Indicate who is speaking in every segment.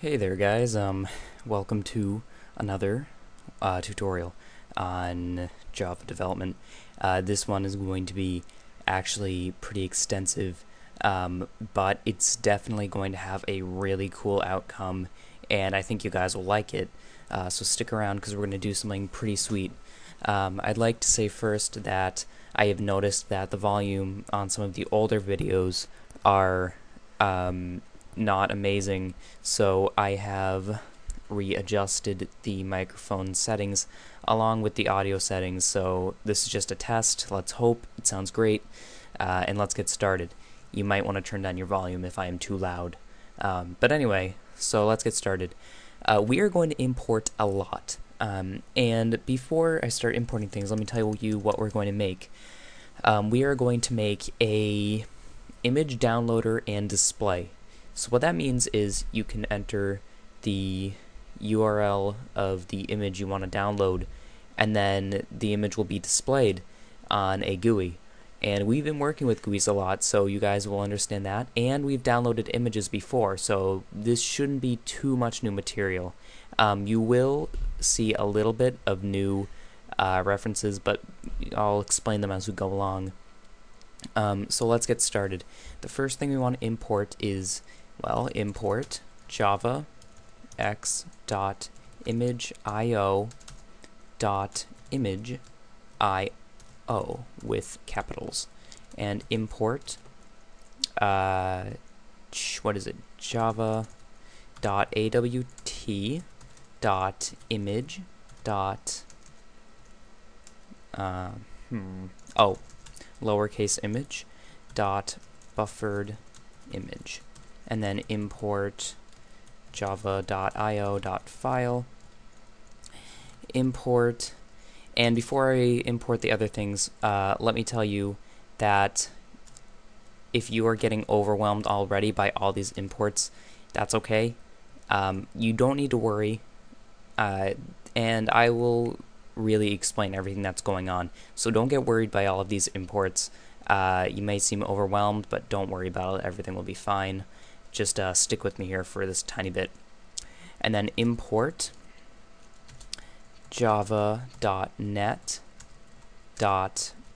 Speaker 1: Hey there guys, um, welcome to another uh, tutorial on Java development. Uh, this one is going to be actually pretty extensive, um, but it's definitely going to have a really cool outcome, and I think you guys will like it. Uh, so stick around because we're going to do something pretty sweet. Um, I'd like to say first that I have noticed that the volume on some of the older videos are um, not amazing, so I have readjusted the microphone settings along with the audio settings. So this is just a test. Let's hope it sounds great, uh, and let's get started. You might want to turn down your volume if I am too loud. Um, but anyway, so let's get started. Uh, we are going to import a lot. Um, and before I start importing things, let me tell you what we're going to make. Um, we are going to make a image downloader and display. So what that means is you can enter the URL of the image you want to download and then the image will be displayed on a GUI. And we've been working with GUIs a lot, so you guys will understand that. And we've downloaded images before, so this shouldn't be too much new material. Um, you will see a little bit of new uh, references, but I'll explain them as we go along. Um, so let's get started. The first thing we want to import is well, import java x dot image io dot image io with capitals and import uh, what is it? Java dot awt dot image dot uh, hmm, oh lowercase image dot buffered image and then import java.io.file import and before I import the other things uh, let me tell you that if you are getting overwhelmed already by all these imports that's okay. Um, you don't need to worry. Uh, and I will really explain everything that's going on. So don't get worried by all of these imports. Uh, you may seem overwhelmed but don't worry about it. Everything will be fine just uh, stick with me here for this tiny bit. And then import java.net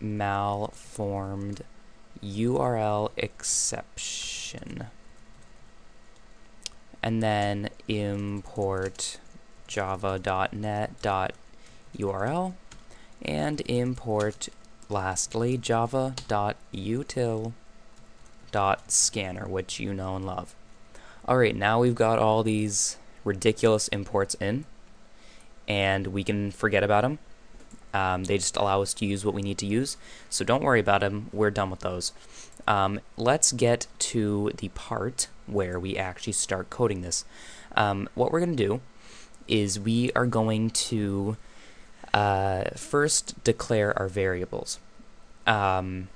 Speaker 1: malformed URL exception. And then import java.net URL and import lastly java.util dot scanner, which you know and love. Alright, now we've got all these ridiculous imports in, and we can forget about them. Um, they just allow us to use what we need to use, so don't worry about them. We're done with those. Um, let's get to the part where we actually start coding this. Um, what we're going to do is we are going to uh, first declare our variables. Um,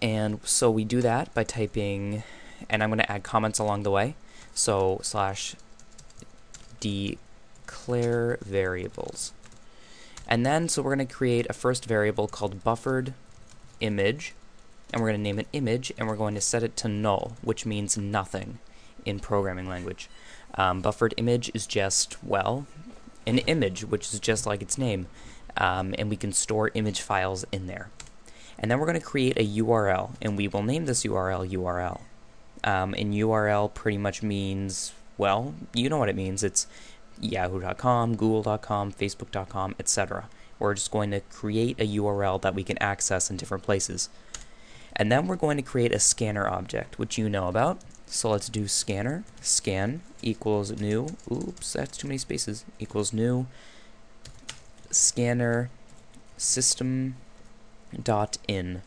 Speaker 1: and so we do that by typing, and I'm going to add comments along the way. So slash declare variables. And then, so we're going to create a first variable called buffered image, and we're going to name it image, and we're going to set it to null, which means nothing in programming language. Um, buffered image is just, well, an image, which is just like its name, um, and we can store image files in there. And then we're going to create a URL, and we will name this URL URL. Um, and URL pretty much means, well, you know what it means. It's yahoo.com, google.com, facebook.com, etc. We're just going to create a URL that we can access in different places. And then we're going to create a scanner object, which you know about. So let's do scanner, scan equals new, oops, that's too many spaces, equals new scanner system dot in.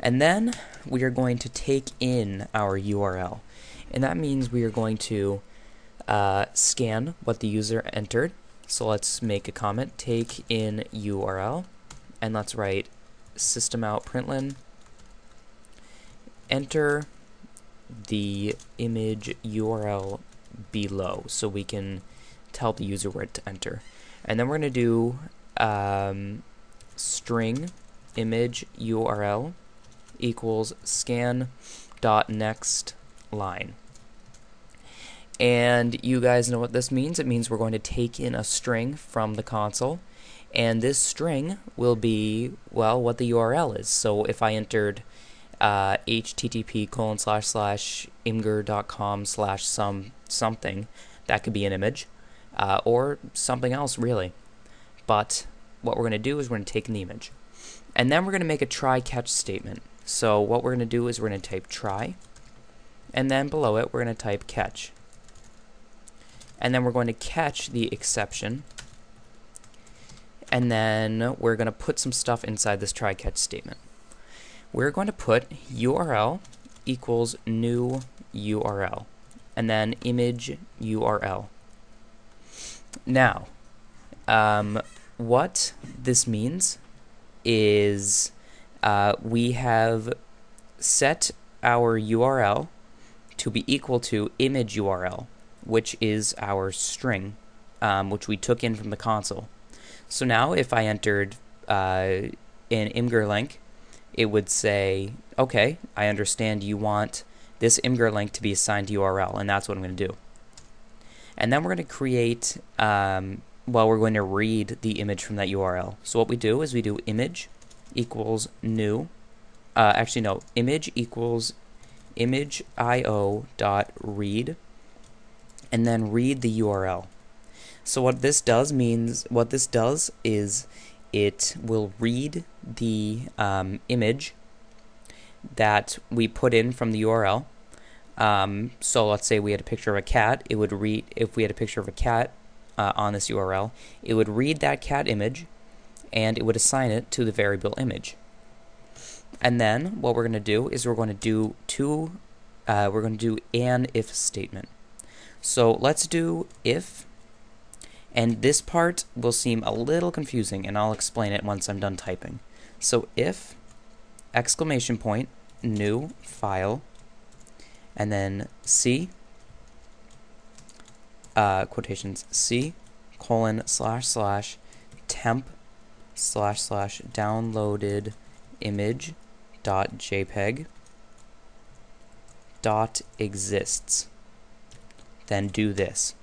Speaker 1: And then we are going to take in our URL. And that means we are going to uh, scan what the user entered. So let's make a comment, take in URL, and let's write system out println, enter the image URL below so we can tell the user where to enter. And then we're going to do um, string image URL equals scan dot next line. And you guys know what this means. It means we're going to take in a string from the console. And this string will be, well, what the URL is. So if I entered uh, http colon slash slash imgur.com slash some something, that could be an image, uh, or something else really. But what we're going to do is we're going to take the image. And then we're going to make a try catch statement. So what we're going to do is we're going to type try, and then below it we're going to type catch. And then we're going to catch the exception, and then we're going to put some stuff inside this try catch statement. We're going to put URL equals new URL, and then image URL. Now, um, what this means is uh, we have set our URL to be equal to image URL, which is our string, um, which we took in from the console. So now if I entered uh, an Imgur link, it would say, okay, I understand you want this Imgur link to be assigned to URL, and that's what I'm going to do. And then we're going to create um, well, we're going to read the image from that URL. So what we do is we do image equals new. Uh, actually, no, image equals image io dot read, and then read the URL. So what this does means what this does is it will read the um, image that we put in from the URL. Um, so let's say we had a picture of a cat. It would read if we had a picture of a cat uh, on this URL, it would read that cat image and it would assign it to the variable image. And then what we're going to do is we're going to do two, uh, we're going to do an if statement. So let's do if, and this part will seem a little confusing and I'll explain it once I'm done typing. So if exclamation point new file and then C uh, quotations C colon slash slash temp slash slash downloaded image dot JPEG dot exists. Then do this.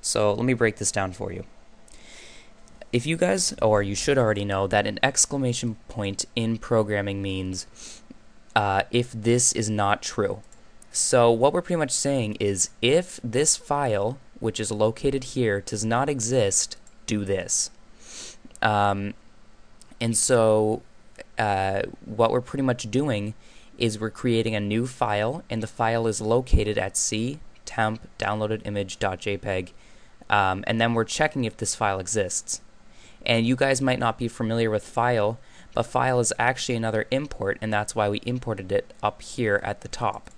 Speaker 1: So let me break this down for you. If you guys, or you should already know, that an exclamation point in programming means uh, if this is not true. So what we're pretty much saying is if this file which is located here, does not exist, do this. Um, and so uh, what we're pretty much doing is we're creating a new file, and the file is located at c temp downloaded image.jpg, um, and then we're checking if this file exists. And you guys might not be familiar with file, but file is actually another import, and that's why we imported it up here at the top.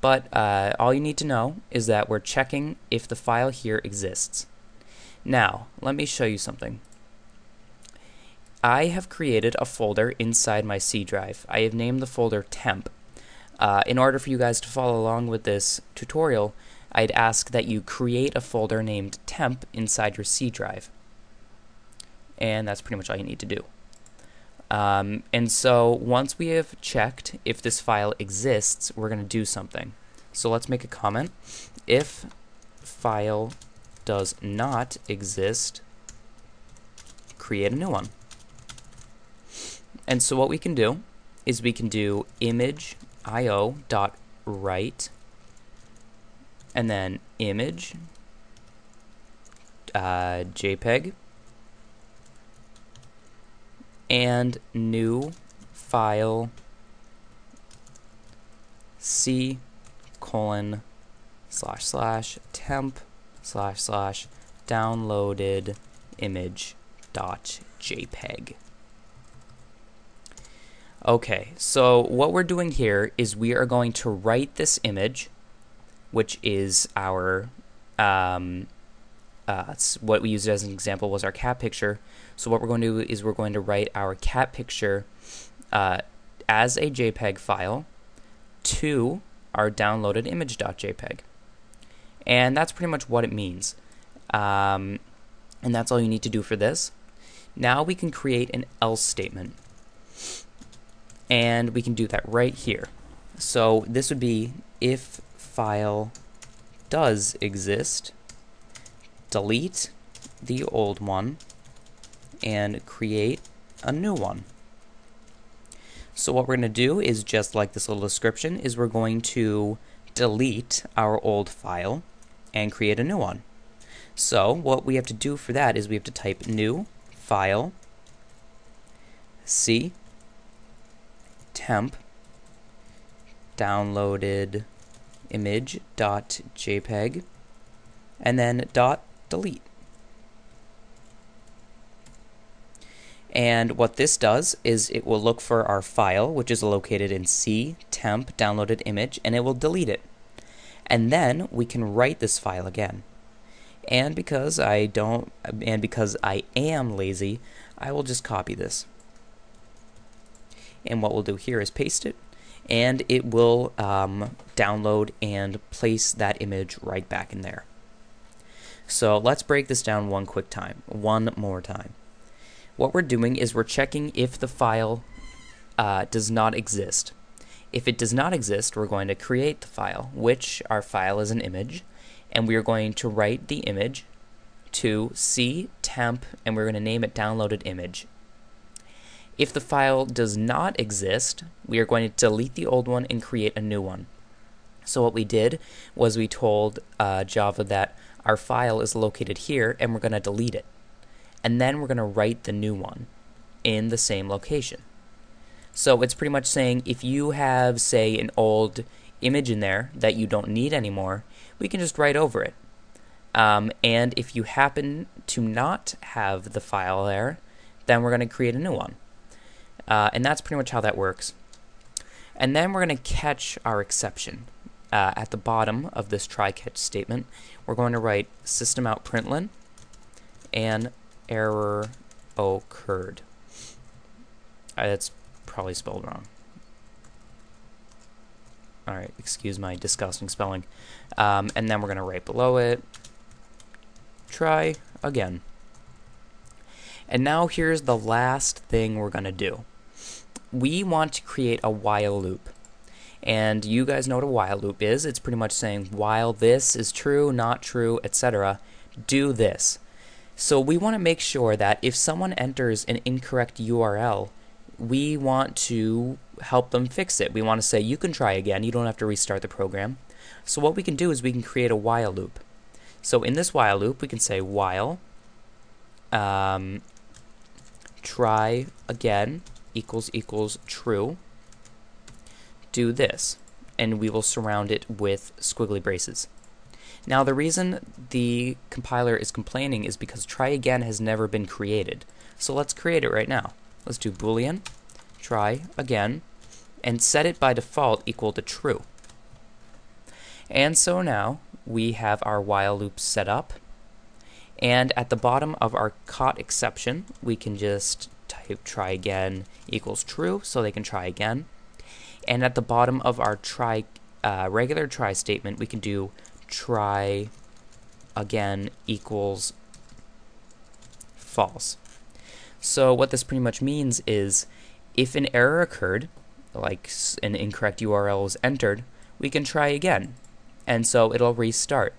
Speaker 1: But uh, all you need to know is that we're checking if the file here exists. Now, let me show you something. I have created a folder inside my C drive. I have named the folder temp. Uh, in order for you guys to follow along with this tutorial, I'd ask that you create a folder named temp inside your C drive. And that's pretty much all you need to do. Um, and so once we have checked if this file exists, we're going to do something. So let's make a comment. If file does not exist, create a new one. And so what we can do is we can do image io dot write and then image uh, JPEG and new file c colon slash slash temp slash slash downloaded image dot jpeg okay so what we're doing here is we are going to write this image which is our um, uh, what we used as an example was our cat picture. So what we're going to do is we're going to write our cat picture uh, as a JPEG file to our downloaded image.jpg. And that's pretty much what it means. Um, and that's all you need to do for this. Now we can create an else statement. And we can do that right here. So this would be if file does exist, delete the old one, and create a new one. So what we're going to do is just like this little description is we're going to delete our old file and create a new one. So what we have to do for that is we have to type new file c temp downloaded image dot jpeg and then dot delete. And what this does is it will look for our file, which is located in C temp downloaded image, and it will delete it. And then we can write this file again. And because I don't, and because I am lazy, I will just copy this. And what we'll do here is paste it, and it will um, download and place that image right back in there. So let's break this down one quick time, one more time. What we're doing is we're checking if the file uh, does not exist. If it does not exist, we're going to create the file, which our file is an image, and we are going to write the image to c temp, and we're going to name it downloaded image. If the file does not exist, we are going to delete the old one and create a new one. So what we did was we told uh, Java that our file is located here and we're going to delete it. And then we're going to write the new one in the same location. So it's pretty much saying if you have, say, an old image in there that you don't need anymore, we can just write over it. Um, and if you happen to not have the file there, then we're going to create a new one. Uh, and that's pretty much how that works. And then we're going to catch our exception. Uh, at the bottom of this try catch statement, we're going to write system out println and error occurred. Uh, that's probably spelled wrong. Alright, excuse my disgusting spelling. Um, and then we're going to write below it, try again. And now here's the last thing we're going to do. We want to create a while loop. And you guys know what a while loop is. It's pretty much saying while this is true, not true, etc., do this. So we want to make sure that if someone enters an incorrect URL, we want to help them fix it. We want to say, you can try again. You don't have to restart the program. So what we can do is we can create a while loop. So in this while loop, we can say while um, try again equals equals true. Do this, and we will surround it with squiggly braces. Now the reason the compiler is complaining is because try again has never been created. So let's create it right now. Let's do boolean try again and set it by default equal to true. And so now we have our while loop set up. And at the bottom of our caught exception, we can just type try again equals true, so they can try again. And at the bottom of our try uh, regular try statement, we can do try again equals false. So what this pretty much means is if an error occurred, like an incorrect URL was entered, we can try again. And so it'll restart.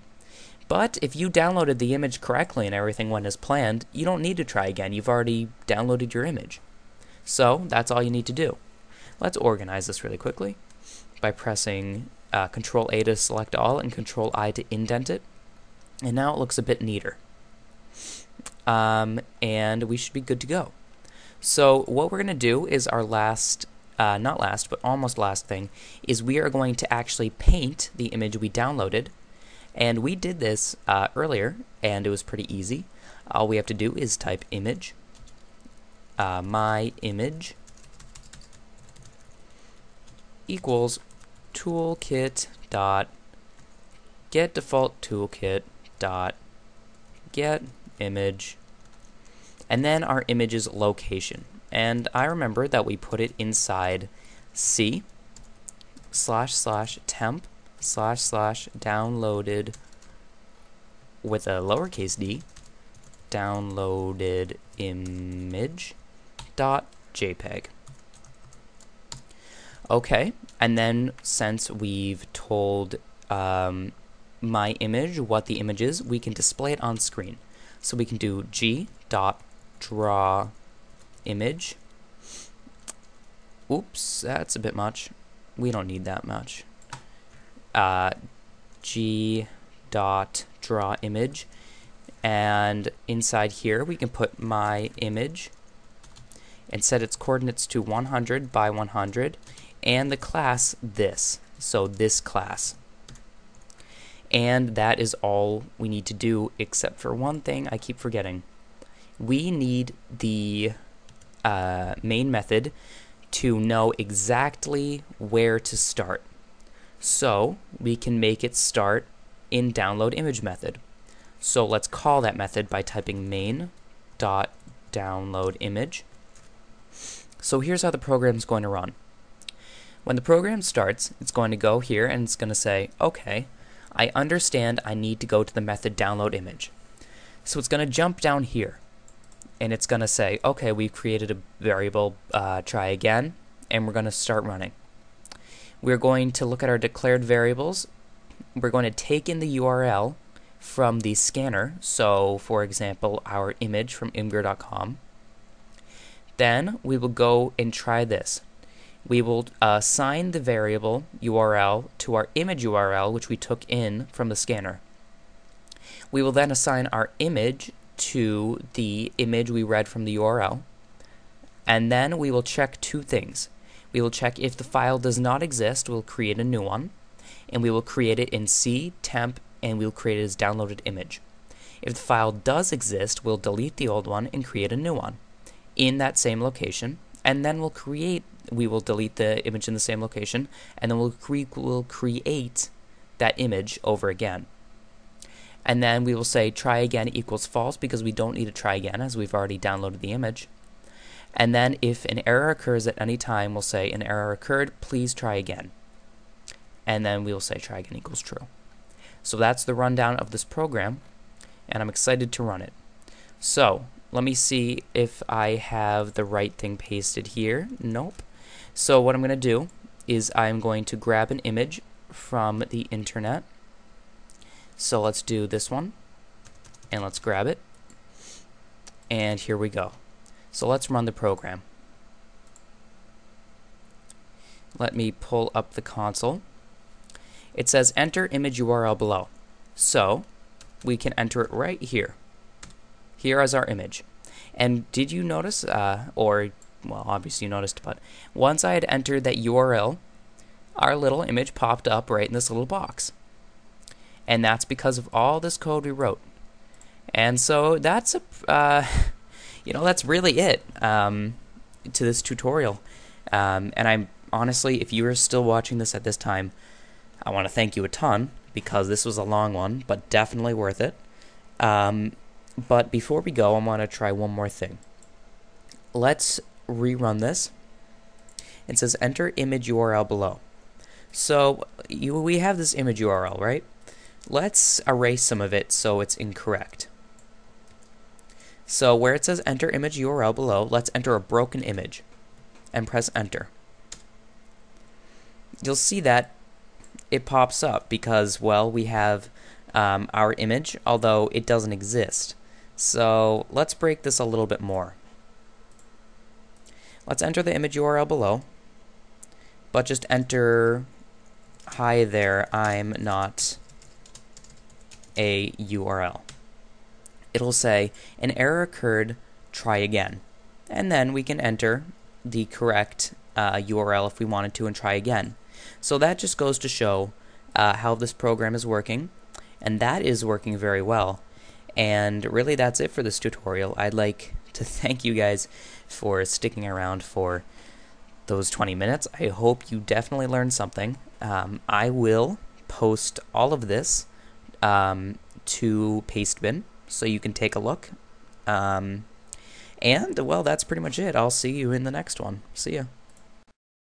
Speaker 1: But if you downloaded the image correctly and everything went as planned, you don't need to try again. You've already downloaded your image. So that's all you need to do. Let's organize this really quickly by pressing uh, Control A to select all and Control I to indent it. And now it looks a bit neater. Um, and we should be good to go. So what we're going to do is our last, uh, not last, but almost last thing, is we are going to actually paint the image we downloaded. And we did this uh, earlier, and it was pretty easy. All we have to do is type image, uh, my image equals toolkit dot get default toolkit dot get image and then our image's location. And I remember that we put it inside C slash slash temp slash slash downloaded with a lowercase d downloaded image dot jpeg. Okay, and then since we've told um, my image, what the image is, we can display it on screen. So we can do g dot draw image. Oops, that's a bit much. We don't need that much. Uh, g dot draw image and inside here we can put my image and set its coordinates to 100 by 100 and the class this. So this class. And that is all we need to do except for one thing I keep forgetting. We need the uh, main method to know exactly where to start. So we can make it start in download image method. So let's call that method by typing main dot download image. So here's how the program is going to run. When the program starts, it's going to go here and it's going to say, okay, I understand I need to go to the method download image. So it's going to jump down here and it's going to say, okay, we've created a variable, uh, try again, and we're going to start running. We're going to look at our declared variables. We're going to take in the URL from the scanner. So, for example, our image from imgur.com. Then we will go and try this. We will uh, assign the variable URL to our image URL, which we took in from the scanner. We will then assign our image to the image we read from the URL. And then we will check two things. We will check if the file does not exist, we'll create a new one. And we will create it in C, temp, and we'll create it as downloaded image. If the file does exist, we'll delete the old one and create a new one in that same location, and then we'll create, we will delete the image in the same location, and then we'll, cre we'll create that image over again. And then we will say try again equals false because we don't need to try again as we've already downloaded the image. And then if an error occurs at any time, we'll say an error occurred, please try again. And then we will say try again equals true. So that's the rundown of this program, and I'm excited to run it. So let me see if I have the right thing pasted here. Nope. So what I'm going to do is I'm going to grab an image from the internet. So let's do this one, and let's grab it. And here we go. So let's run the program. Let me pull up the console it says enter image URL below. So we can enter it right here. Here is our image. And did you notice, uh, or, well, obviously you noticed, but once I had entered that URL, our little image popped up right in this little box. And that's because of all this code we wrote. And so that's a, uh, you know, that's really it um, to this tutorial. Um, and I'm honestly, if you are still watching this at this time, I want to thank you a ton because this was a long one, but definitely worth it. Um, but before we go, I want to try one more thing. Let's rerun this. It says enter image URL below. So you, we have this image URL, right? Let's erase some of it so it's incorrect. So where it says enter image URL below, let's enter a broken image and press enter. You'll see that it pops up because, well, we have um, our image, although it doesn't exist. So let's break this a little bit more. Let's enter the image URL below, but just enter, hi there, I'm not a URL. It'll say, an error occurred, try again. And then we can enter the correct uh, URL if we wanted to and try again. So that just goes to show uh, how this program is working, and that is working very well. And really that's it for this tutorial. I'd like to thank you guys for sticking around for those 20 minutes. I hope you definitely learned something. Um, I will post all of this um, to Pastebin so you can take a look. Um, and, well, that's pretty much it. I'll see you in the next one. See ya.